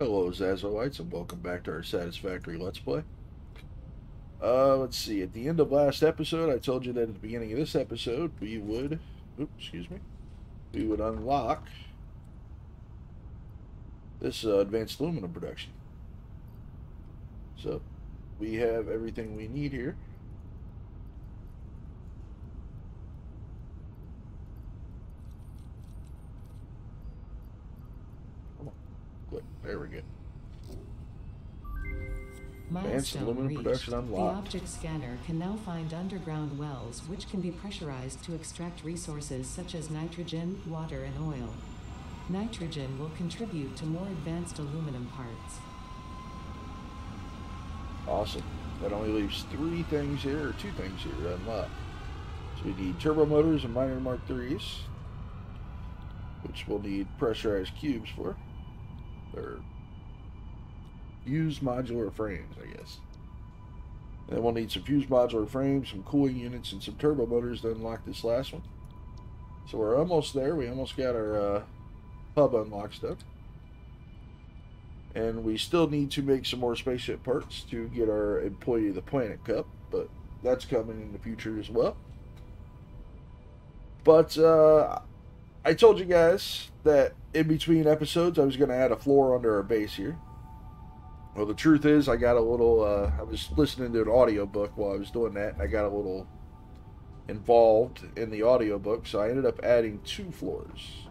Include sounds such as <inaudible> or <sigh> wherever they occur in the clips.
Hello, Zazoites, and welcome back to our Satisfactory Let's Play. Uh, let's see. At the end of last episode, I told you that at the beginning of this episode, we would... Oops, excuse me. We would unlock this uh, advanced aluminum production. So, we have everything we need here. Come on. Click. There we go. Advanced aluminum reached. production The object scanner can now find underground wells which can be pressurized to extract resources such as nitrogen, water, and oil. Nitrogen will contribute to more advanced aluminum parts. Awesome. That only leaves three things here, or two things here to unlock. So we need turbo motors and miner Mark 3s, which we'll need pressurized cubes for. Or used modular frames, I guess. And then we'll need some fused modular frames, some cooling units, and some turbo motors to unlock this last one. So we're almost there. We almost got our uh, hub unlocked stuff. And we still need to make some more spaceship parts to get our Employee of the Planet Cup, but that's coming in the future as well. But uh, I told you guys that in between episodes I was going to add a floor under our base here. Well, the truth is, I got a little. Uh, I was listening to an audiobook while I was doing that, and I got a little involved in the audiobook, so I ended up adding two floors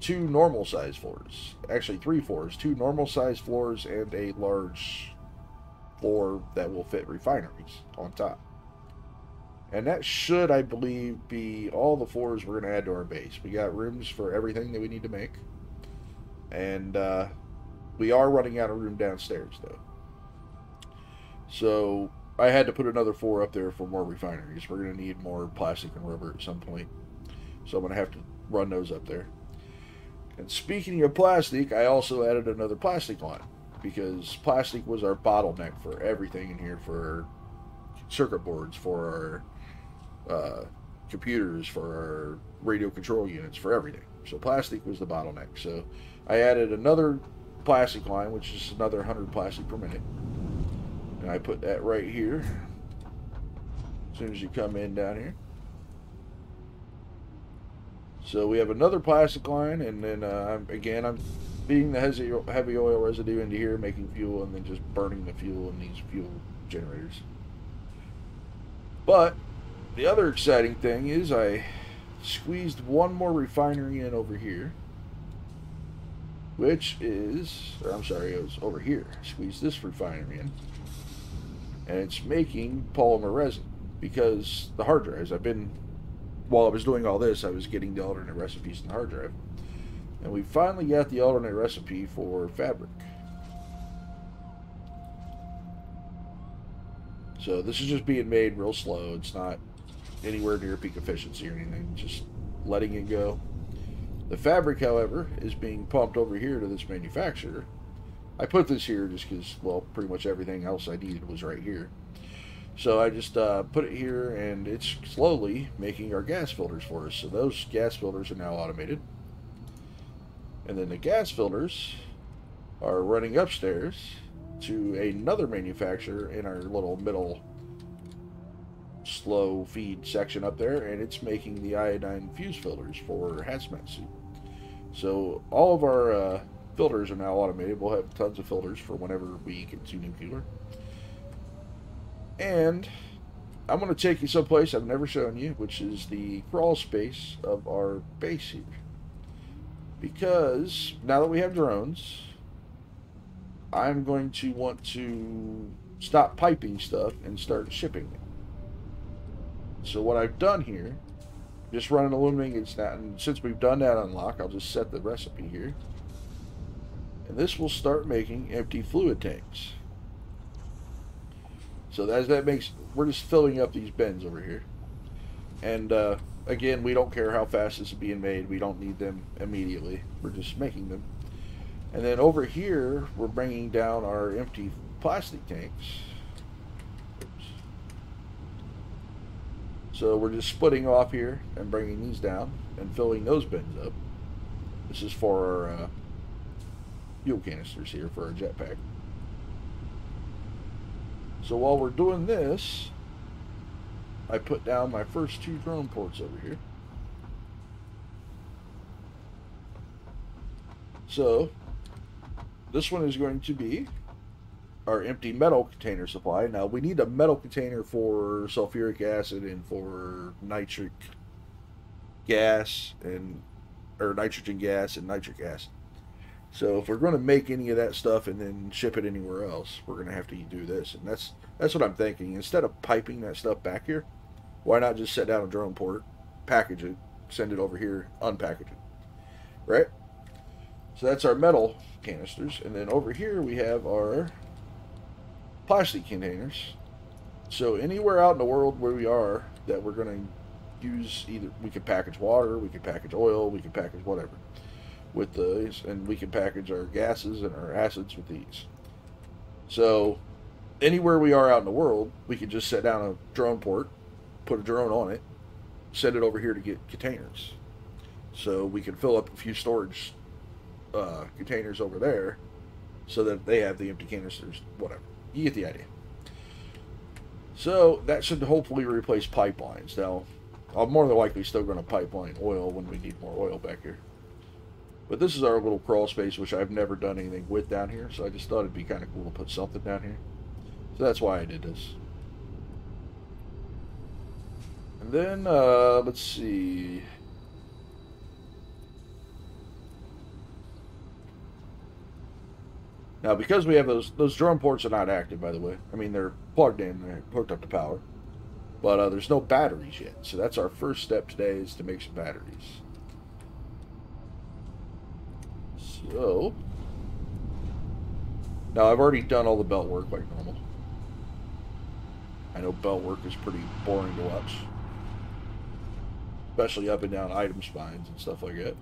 two normal size floors. Actually, three floors. Two normal size floors and a large floor that will fit refineries on top. And that should, I believe, be all the floors we're going to add to our base. We got rooms for everything that we need to make. And uh, we are running out of room downstairs, though. So I had to put another four up there for more refineries. We're going to need more plastic and rubber at some point. So I'm going to have to run those up there. And speaking of plastic, I also added another plastic line because plastic was our bottleneck for everything in here for circuit boards, for our uh, computers, for our radio control units, for everything. So plastic was the bottleneck. So I added another plastic line, which is another 100 plastic per minute. And I put that right here. As soon as you come in down here. So we have another plastic line, and then uh, again, I'm feeding the heavy oil residue into here, making fuel, and then just burning the fuel in these fuel generators. But the other exciting thing is I squeezed one more refinery in over here, which is, or I'm sorry, it was over here. Squeeze this refinery in, and it's making polymer resin because the hard drives. I've been while I was doing all this, I was getting the alternate recipes in the hard drive. And we finally got the alternate recipe for fabric. So this is just being made real slow. It's not anywhere near peak efficiency or anything. Just letting it go. The fabric, however, is being pumped over here to this manufacturer. I put this here just because, well, pretty much everything else I needed was right here. So I just uh, put it here, and it's slowly making our gas filters for us. So those gas filters are now automated. And then the gas filters are running upstairs to another manufacturer in our little middle slow feed section up there, and it's making the iodine fuse filters for hazmat suit. So all of our uh, filters are now automated. We'll have tons of filters for whenever we get to nuclear. And I'm going to take you someplace I've never shown you, which is the crawl space of our base here. Because now that we have drones, I'm going to want to stop piping stuff and start shipping it. So what I've done here, just running illuminating it's not, and since we've done that unlock, I'll just set the recipe here. And this will start making empty fluid tanks. So as that makes, we're just filling up these bins over here. And uh, again, we don't care how fast this is being made. We don't need them immediately. We're just making them. And then over here, we're bringing down our empty plastic tanks. Oops. So we're just splitting off here and bringing these down and filling those bins up. This is for our uh, fuel canisters here for our jetpack. So while we're doing this, I put down my first two drone ports over here. So, this one is going to be our empty metal container supply. Now, we need a metal container for sulfuric acid and for nitric gas and or nitrogen gas and nitric acid. So if we're going to make any of that stuff and then ship it anywhere else, we're going to have to do this. And that's that's what I'm thinking. Instead of piping that stuff back here, why not just set down a drone port, package it, send it over here, unpackage it. Right? So that's our metal canisters. And then over here we have our plastic containers. So anywhere out in the world where we are that we're going to use either, we can package water, we can package oil, we can package whatever with these, and we can package our gases and our acids with these. So anywhere we are out in the world, we can just set down a drone port, put a drone on it, send it over here to get containers. So we can fill up a few storage uh, containers over there so that they have the empty canisters, whatever. You get the idea. So that should hopefully replace pipelines. Now, I'm more than likely still going to pipeline oil when we need more oil back here. But this is our little crawl space, which I've never done anything with down here, so I just thought it'd be kind of cool to put something down here. So that's why I did this. And then, uh, let's see. Now, because we have those, those drone ports are not active, by the way. I mean, they're plugged in, they're hooked up to power. But uh, there's no batteries yet. So that's our first step today is to make some batteries. So, now I've already done all the belt work like normal. I know belt work is pretty boring to watch. Especially up and down item spines and stuff like that.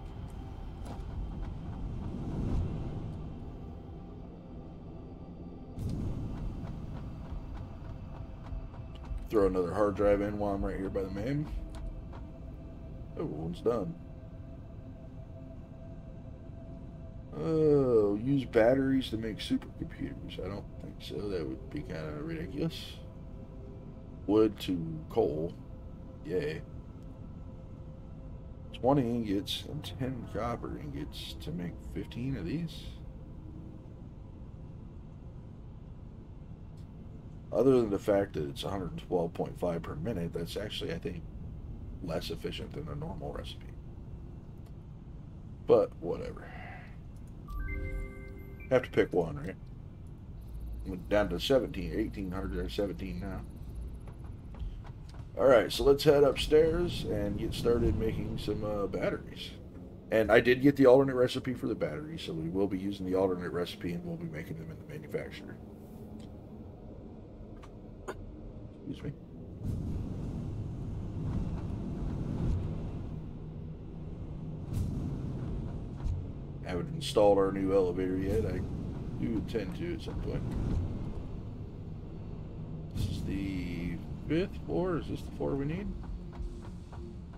Throw another hard drive in while I'm right here by the main. Oh, one's done. Oh, use batteries to make supercomputers. I don't think so. That would be kind of ridiculous. Wood to coal. Yay. 20 ingots and 10 copper ingots to make 15 of these. Other than the fact that it's 112.5 per minute, that's actually, I think, less efficient than a normal recipe. But, whatever. Have to pick one, right? Went down to 17, 1800 or 17 now. Alright, so let's head upstairs and get started making some uh, batteries. And I did get the alternate recipe for the batteries, so we will be using the alternate recipe and we'll be making them in the manufacturer. Excuse me. haven't installed our new elevator yet. I do intend to at some point. This is the fifth floor. Is this the floor we need?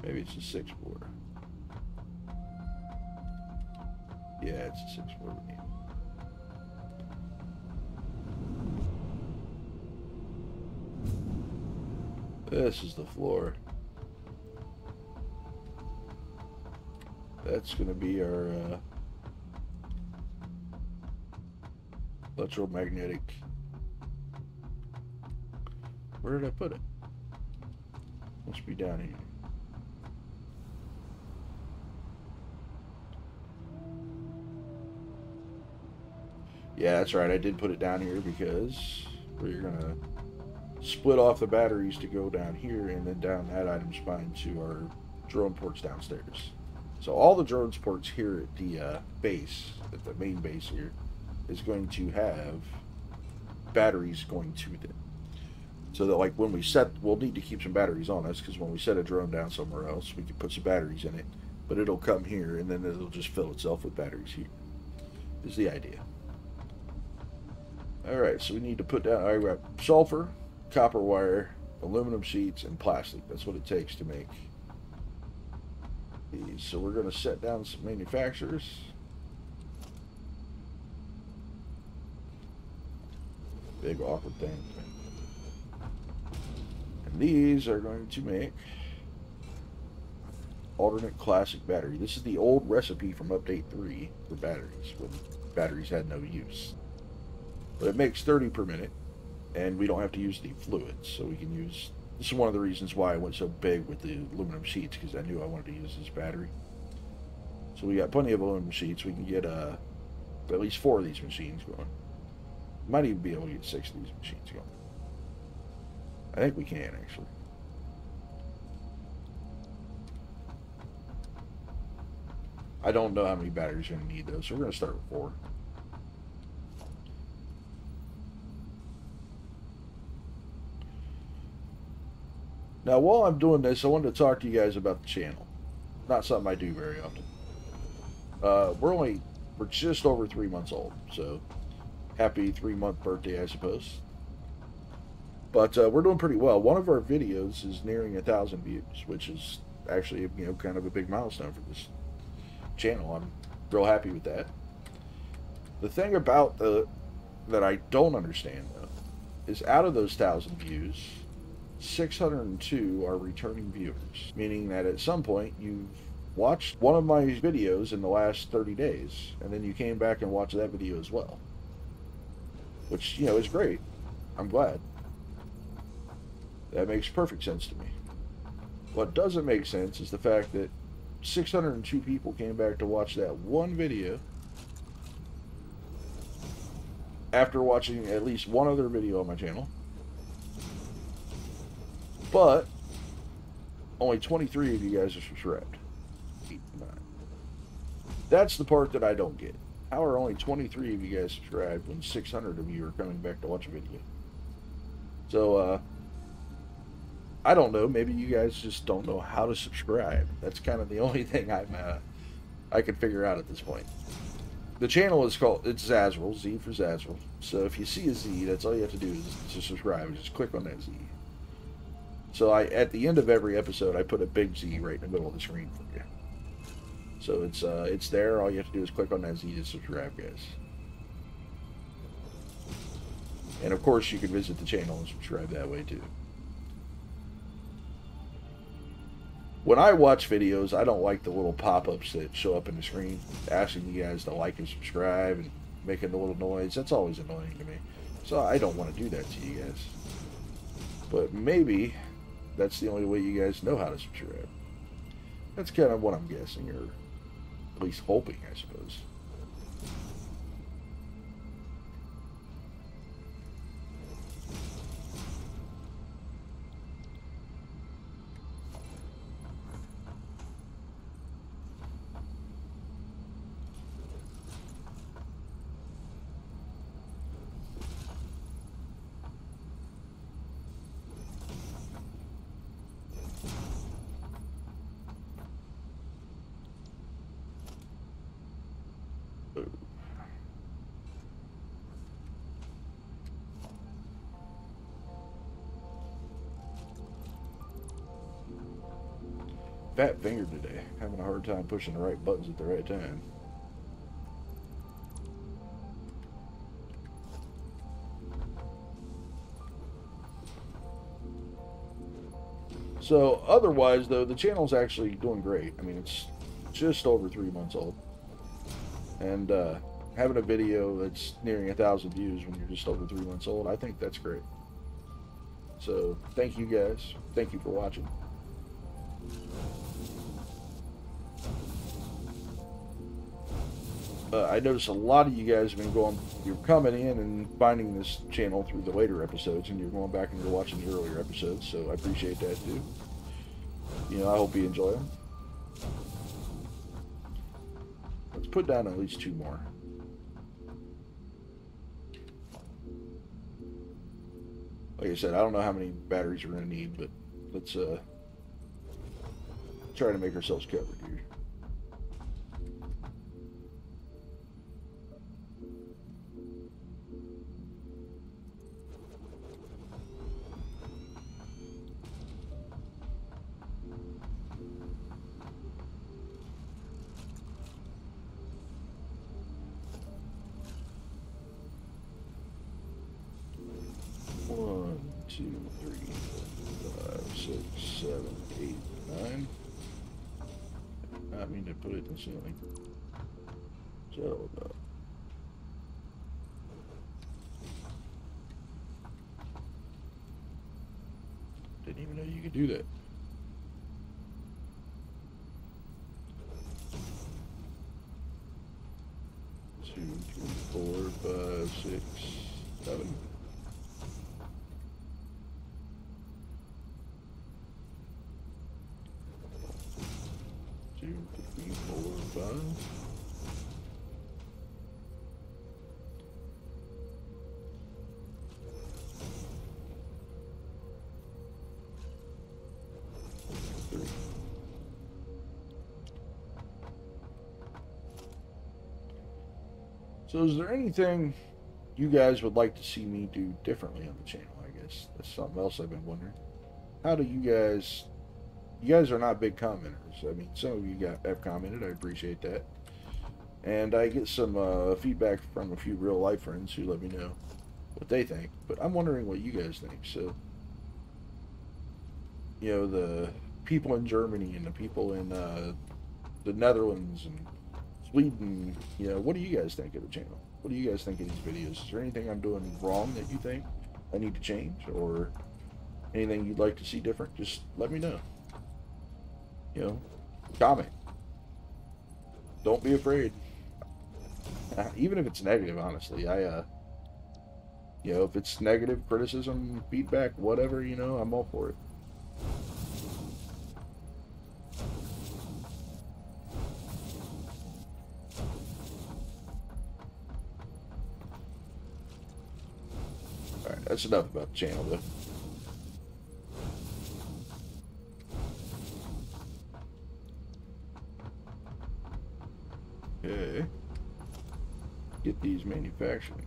Maybe it's the sixth floor. Yeah, it's the sixth floor we need. This is the floor. That's going to be our uh, electromagnetic. Where did I put it? Must be down here. Yeah, that's right. I did put it down here because we're going to split off the batteries to go down here and then down that item spine to our drone ports downstairs. So all the drone ports here at the uh, base, at the main base here, is going to have batteries going to them. So that like when we set, we'll need to keep some batteries on us because when we set a drone down somewhere else, we can put some batteries in it. But it'll come here and then it'll just fill itself with batteries here. Is the idea. Alright, so we need to put down, I got sulfur, copper wire, aluminum sheets, and plastic. That's what it takes to make these. So we're going to set down some manufacturers. Big awkward thing. And these are going to make alternate classic battery. This is the old recipe from update 3 for batteries, when batteries had no use. But it makes 30 per minute, and we don't have to use the fluids, so we can use... This is one of the reasons why I went so big with the aluminum sheets, because I knew I wanted to use this battery. So we got plenty of aluminum sheets. We can get uh, at least four of these machines going. Might even be able to get six of these machines going. I think we can, actually. I don't know how many batteries you're going to need, though, so we're going to start with four. Now, while I'm doing this, I wanted to talk to you guys about the channel. Not something I do very often. Uh, we're only, we're just over three months old, so happy three-month birthday, I suppose. But uh, we're doing pretty well. One of our videos is nearing a thousand views, which is actually, you know, kind of a big milestone for this channel. I'm real happy with that. The thing about the that I don't understand though is out of those thousand views, 602 are returning viewers, meaning that at some point you've watched one of my videos in the last 30 days, and then you came back and watched that video as well. Which, you know, is great. I'm glad. That makes perfect sense to me. What doesn't make sense is the fact that 602 people came back to watch that one video after watching at least one other video on my channel. But only 23 of you guys are subscribed. That's the part that I don't get. How are only 23 of you guys subscribed when 600 of you are coming back to watch a video? So, uh, I don't know. Maybe you guys just don't know how to subscribe. That's kind of the <laughs> only thing I'm, uh, I can figure out at this point. The channel is called, it's Zasril, Z for Zasril. So if you see a Z, that's all you have to do is to subscribe. Just click on that Z. So I, at the end of every episode, I put a big Z right in the middle of the screen for you. So it's uh, it's there. All you have to do is click on that Z to subscribe, guys. And of course, you can visit the channel and subscribe that way too. When I watch videos, I don't like the little pop-ups that show up in the screen asking you guys to like and subscribe and making the little noise. That's always annoying to me. So I don't want to do that to you guys. But maybe that's the only way you guys know how to subscribe. That's kind of what I'm guessing, or at least hoping, I suppose. Fat finger today. Having a hard time pushing the right buttons at the right time. So otherwise, though, the channel's actually doing great. I mean, it's just over three months old. And uh, having a video that's nearing a thousand views when you're just over three months old, I think that's great. So thank you guys. Thank you for watching. Uh, I noticed a lot of you guys have been going, you're coming in and finding this channel through the later episodes, and you're going back and you're watching the earlier episodes, so I appreciate that too. You know, I hope you enjoy them. Let's put down at least two more. Like I said, I don't know how many batteries we're going to need, but let's uh, try to make ourselves covered here. So, is there anything you guys would like to see me do differently on the channel? I guess that's something else I've been wondering. How do you guys? You guys are not big commenters. I mean, some of you got have commented. I appreciate that, and I get some uh, feedback from a few real life friends who let me know what they think. But I'm wondering what you guys think. So, you know, the people in Germany and the people in uh, the Netherlands and Sweden, know, what do you guys think of the channel? What do you guys think of these videos? Is there anything I'm doing wrong that you think I need to change or anything you'd like to see different? Just let me know. You know, comment. Don't be afraid. Even if it's negative, honestly, I, uh, you know, if it's negative criticism, feedback, whatever, you know, I'm all for it. That's enough about the channel, though. Okay. Get these manufacturing.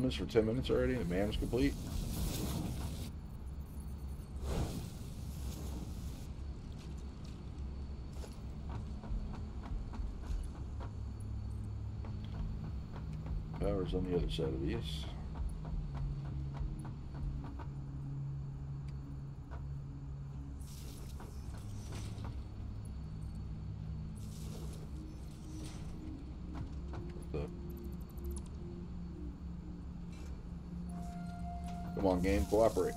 For 10 minutes already the man is complete. Power's on the other side of these. The Come on, game, cooperate.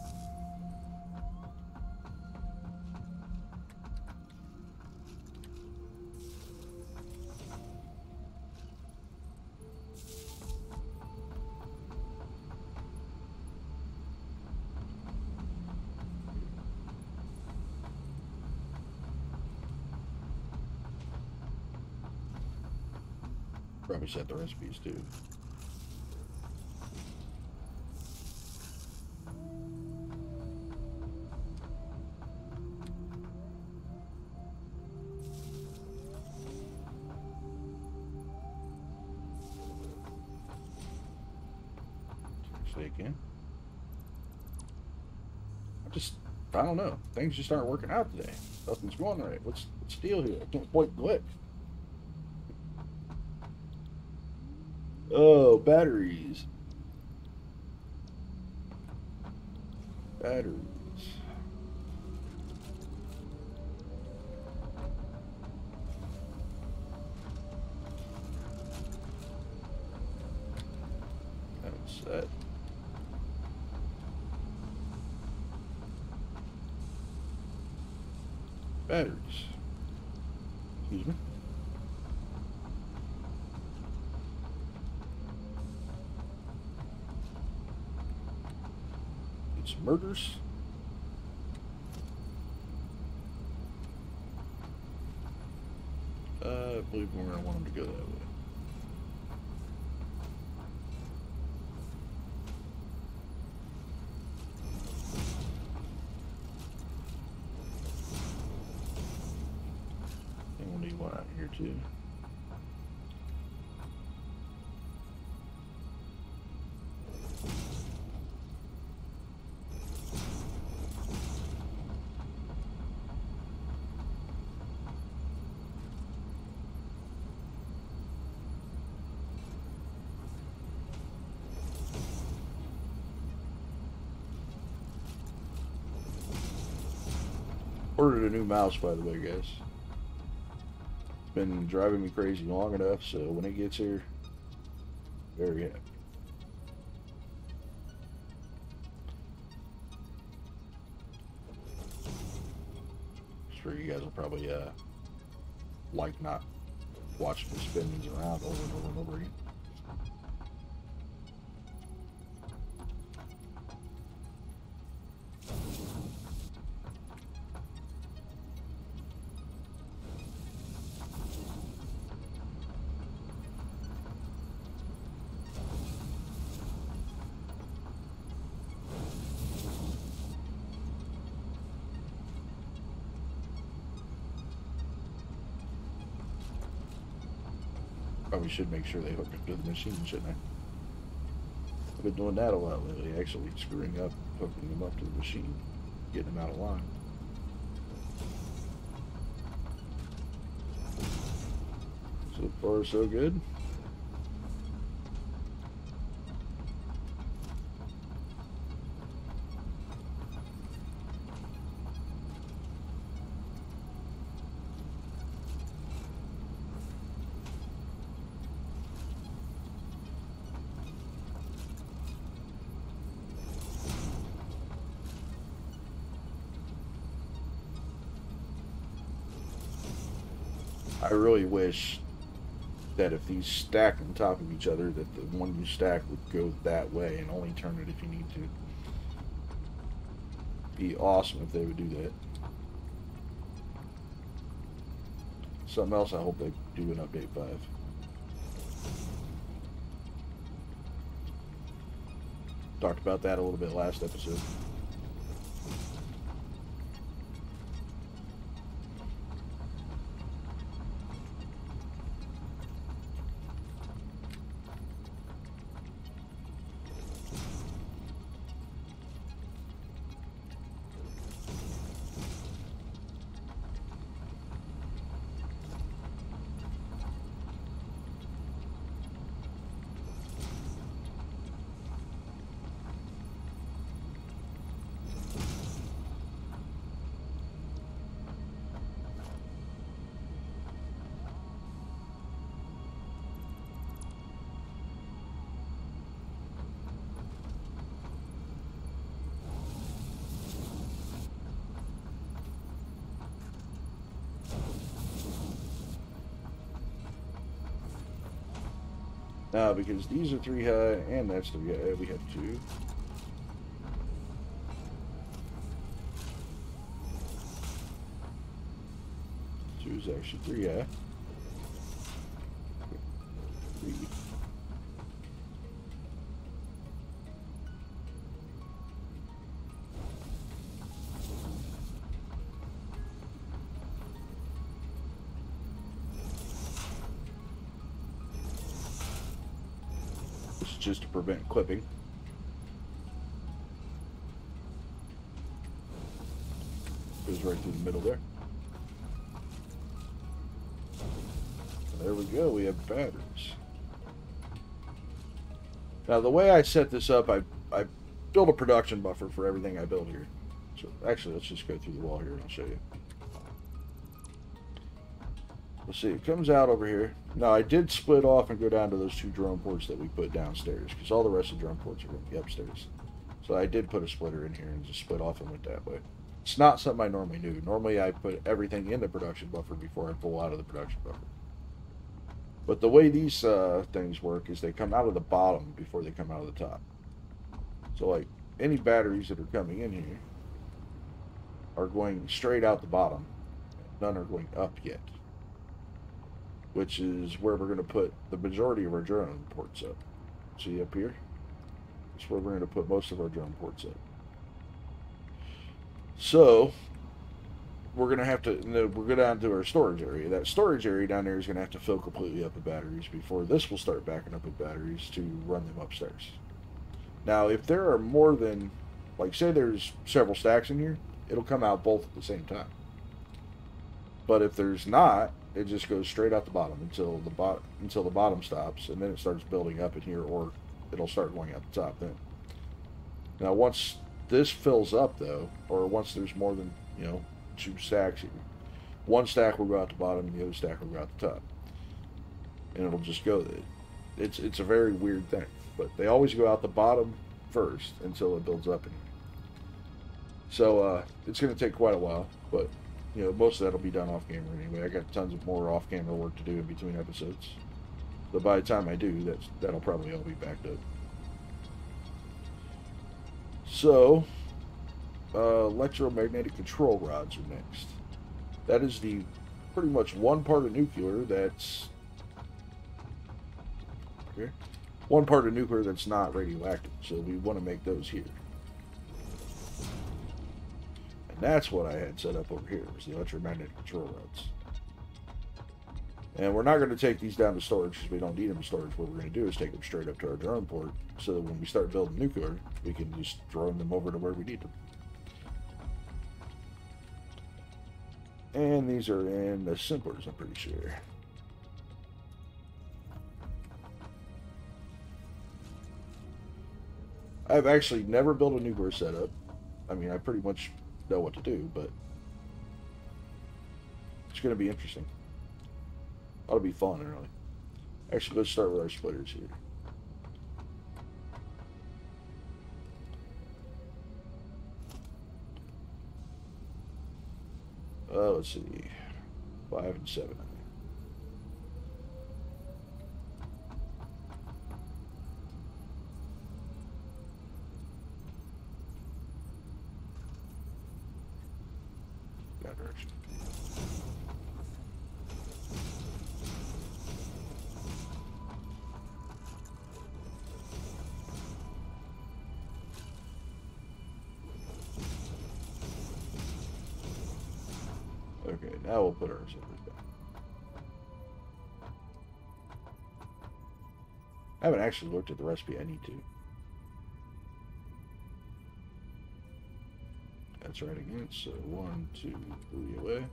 Probably set the recipes too. I don't know. Things just aren't working out today. Nothing's going right. What's, what's the deal here? I can't point click. Oh, batteries. Batteries. That's that. Batteries. Excuse me. It's murders. Uh, I believe we're going to want them to go that way. Ordered a new mouse, by the way, guys. It's been driving me crazy long enough, so when it gets here, very happy. Sure, you guys will probably uh, like not watching me spin these around over and over and over again. Should make sure they hook up to the machine, shouldn't I? I've been doing that a lot lately, actually screwing up, hooking them up to the machine, getting them out of line. So far, so good. I really wish that if these stack on top of each other, that the one you stack would go that way and only turn it if you need to. Be awesome if they would do that. Something else I hope they do in update 5. Talked about that a little bit last episode. No, because these are three high and that's three high. We have two. Two is actually three high. Prevent clipping. Goes right through the middle there. There we go, we have batteries. Now the way I set this up, I, I built a production buffer for everything I build here. So actually, let's just go through the wall here and I'll show you. Let's see, it comes out over here. Now, I did split off and go down to those two drone ports that we put downstairs, because all the rest of the drone ports are going to be upstairs. So I did put a splitter in here and just split off and went that way. It's not something I normally do. Normally, I put everything in the production buffer before I pull out of the production buffer. But the way these uh, things work is they come out of the bottom before they come out of the top. So, like, any batteries that are coming in here are going straight out the bottom. None are going up yet which is where we're going to put the majority of our drone ports up. See up here? That's where we're going to put most of our drone ports up. So, we're gonna have to no, we'll go down to our storage area. That storage area down there is gonna have to fill completely up with batteries before this will start backing up with batteries to run them upstairs. Now, if there are more than, like, say there's several stacks in here, it'll come out both at the same time. But if there's not, it just goes straight out the bottom until the bot until the bottom stops, and then it starts building up in here, or it'll start going out the top then. Now, once this fills up, though, or once there's more than you know two stacks one stack will go out the bottom, and the other stack will go out the top, and it'll just go. It's it's a very weird thing, but they always go out the bottom first until it builds up in here. So uh, it's going to take quite a while, but you know, most of that'll be done off camera anyway. I got tons of more off camera work to do in between episodes. But by the time I do, that's that'll probably all be backed up. So, uh, electromagnetic control rods are next. That is the pretty much one part of nuclear that's okay. One part of nuclear that's not radioactive. So we want to make those here. That's what I had set up over here, was the electromagnetic control rods. And we're not going to take these down to storage because we don't need them in storage. What we're going to do is take them straight up to our drone port so that when we start building nuclear, we can just drone them over to where we need them. And these are in the simplers, I'm pretty sure. I've actually never built a nuclear setup. I mean, I pretty much know what to do, but it's going to be interesting. To be fun, really. Actually, let's start with our splitters here. Uh, let's see. Five and seven. Haven't actually looked at the recipe. I need to. That's right again. So one, two, three away.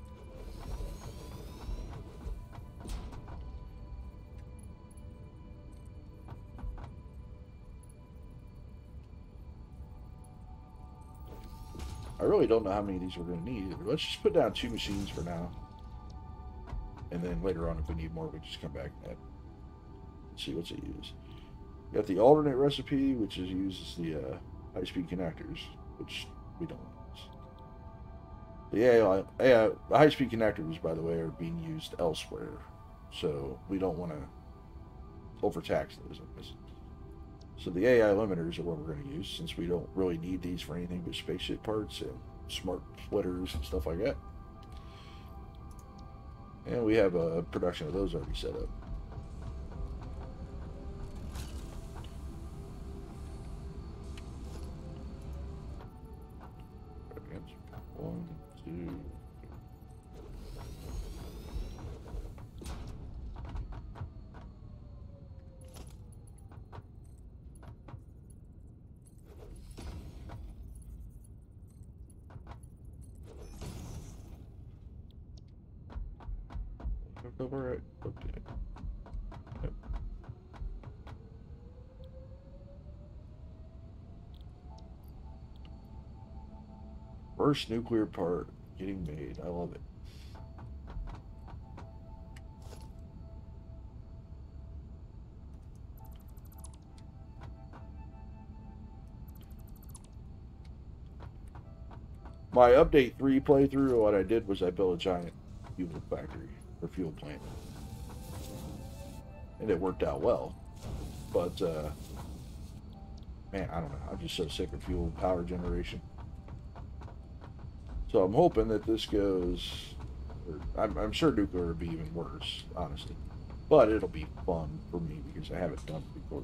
I really don't know how many of these we're going to need. Let's just put down two machines for now. And then later on, if we need more, we just come back and. See, what's it use? Got the alternate recipe, which is uses the uh, high-speed connectors, which we don't use. The AI, AI, the high-speed connectors, by the way, are being used elsewhere, so we don't want to overtax those. So the AI limiters are what we're going to use since we don't really need these for anything but spaceship parts and smart splitters and stuff like that. And we have a production of those already set up. First nuclear part getting made. I love it. My update 3 playthrough, what I did was I built a giant fuel factory or fuel plant. And it worked out well. But, uh, man, I don't know. I'm just so sick of fuel power generation. So I'm hoping that this goes. I'm, I'm sure nuclear would be even worse, honestly. But it'll be fun for me because I haven't done it before.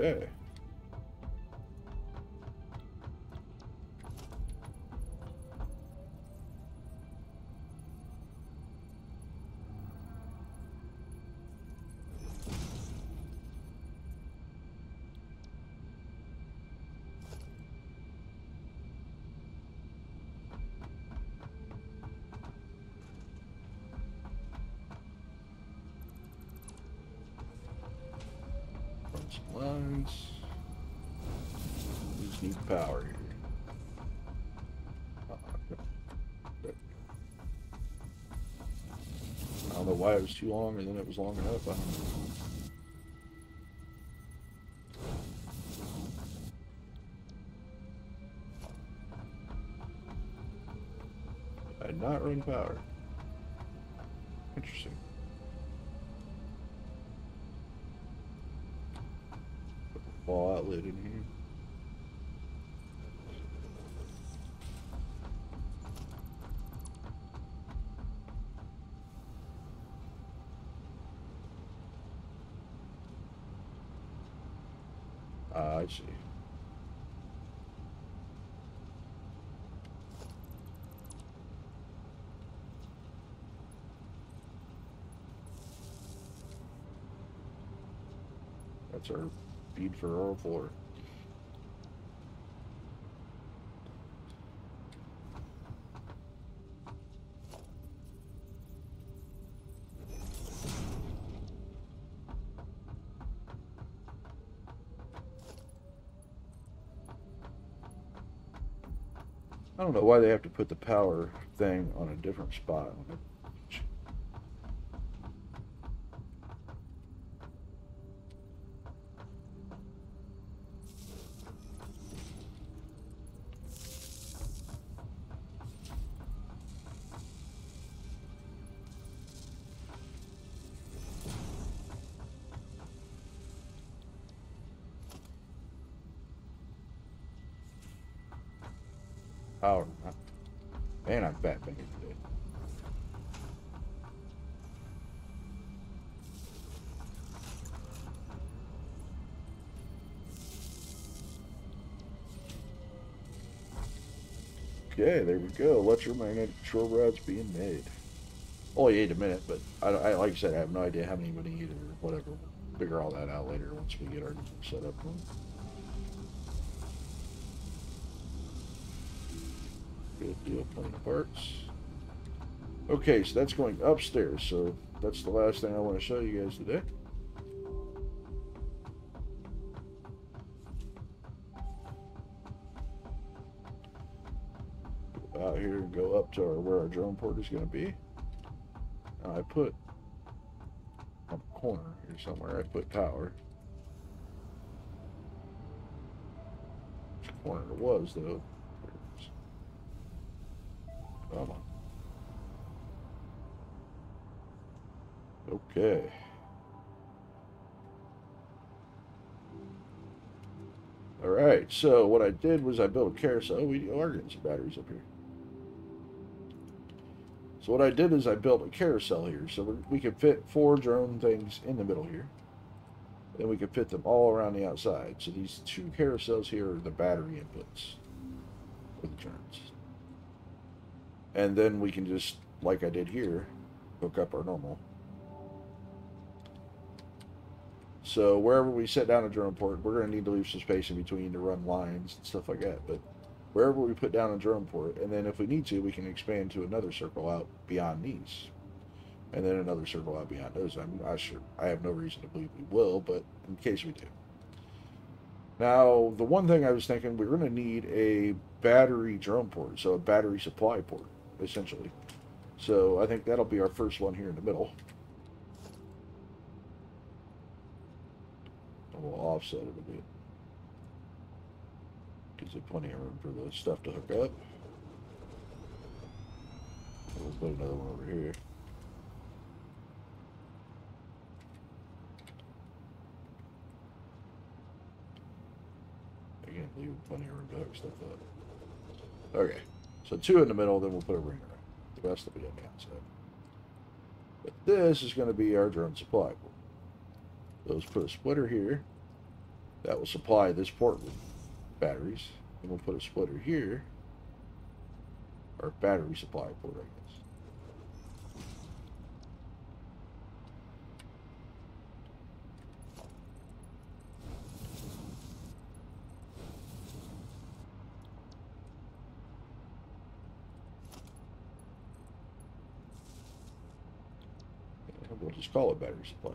Okay. Lines. We just need power here. I don't know why it was too long and then it was long enough. I don't know. I did not run power. Interesting. Wall outlet in here. Ah, I see. That's our feed for our floor. I don't know why they have to put the power thing on a different spot. Oh, Power. Man, I'm fat thinking today. Okay, there we go. Electromagnetic control rods being made. Oh, Only eight a minute, but I, I like I said, I have no idea how many we need or whatever. We'll figure all that out later once we get our setup. Good deal, plenty of parts. Okay, so that's going upstairs, so that's the last thing I want to show you guys today. Out here and go up to our, where our drone port is going to be. Now I put on the corner here somewhere, I put power. Which corner it was, though. Come on. Okay. All right. So what I did was I built a carousel. Oh, we are getting some batteries up here. So what I did is I built a carousel here, so we could fit four drone things in the middle here. Then we could fit them all around the outside. So these two carousels here are the battery inputs for the drones. And then we can just, like I did here, hook up our normal. So wherever we set down a drone port, we're going to need to leave some space in between to run lines and stuff like that. But wherever we put down a drone port, and then if we need to, we can expand to another circle out beyond these. And then another circle out beyond those. I'm not sure. I have no reason to believe we will, but in case we do. Now, the one thing I was thinking, we're going to need a battery drone port, so a battery supply port, essentially. So I think that'll be our first one here in the middle. And we'll offset it a bit. Gives it plenty of room for the stuff to hook up. We'll put another one over here. Again, leave plenty of room to hook stuff up. Okay, so two in the middle, then we'll put a ringer. The rest will be on the outside. But this is going to be our drone supply. So let's put a splitter here. That will supply this port with batteries. And we'll put a splitter here. Or battery supply port, I guess. We'll just call it battery supply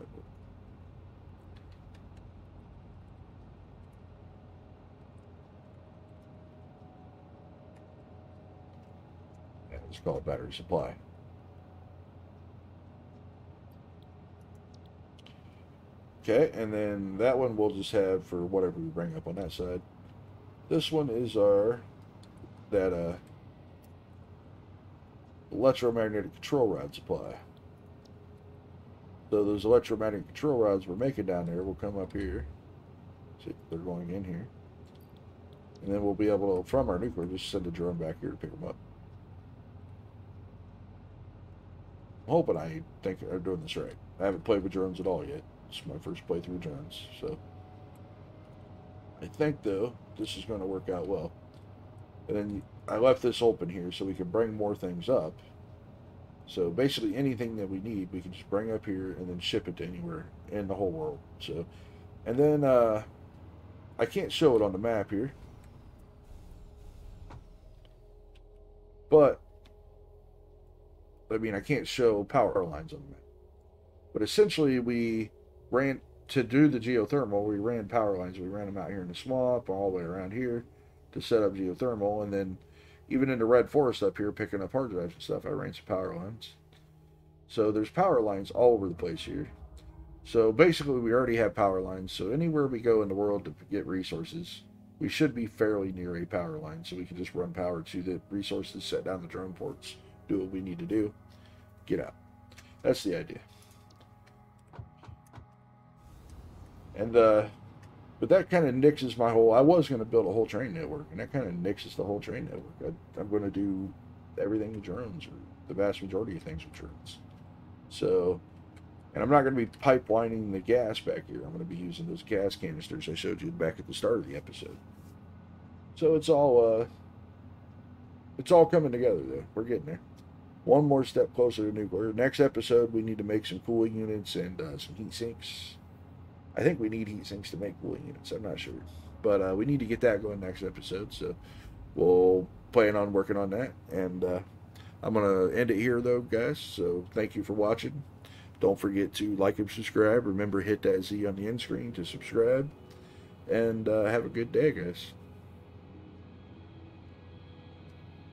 let's call it battery supply. Okay, and then that one we'll just have for whatever we bring up on that side. This one is our that uh electromagnetic control rod supply. So those electromagnetic control rods we're making down there will come up here. See, they're going in here. And then we'll be able to, from our nuclear, just send a drone back here to pick them up. I'm hoping I think I'm doing this right. I haven't played with drones at all yet. It's my first playthrough drones, so. I think, though, this is going to work out well. And then I left this open here so we can bring more things up. So basically anything that we need, we can just bring up here and then ship it to anywhere in the whole world. So, and then uh, I can't show it on the map here, but I mean I can't show power lines on the map. But essentially, we ran to do the geothermal. We ran power lines. We ran them out here in the swamp, all the way around here, to set up geothermal, and then even in the red forest up here picking up hard drives and stuff, I ran some power lines. So there's power lines all over the place here. So basically we already have power lines. So anywhere we go in the world to get resources, we should be fairly near a power line. So we can just run power to the resources, set down the drone ports, do what we need to do, get out. That's the idea. And uh, but that kind of nixes my whole. I was going to build a whole train network, and that kind of nixes the whole train network. I, am going to do everything with drones, or the vast majority of things with drones. So, and I'm not going to be pipelining the gas back here. I'm going to be using those gas canisters I showed you back at the start of the episode. So it's all, uh, it's all coming together though. We're getting there. One more step closer to nuclear. Next episode, we need to make some cooling units and uh, some heat sinks I think we need heat sinks to make cooling units. I'm not sure. But uh, we need to get that going next episode. So we'll plan on working on that. And uh, I'm going to end it here, though, guys. So thank you for watching. Don't forget to like and subscribe. Remember, hit that Z on the end screen to subscribe. And uh, have a good day, guys.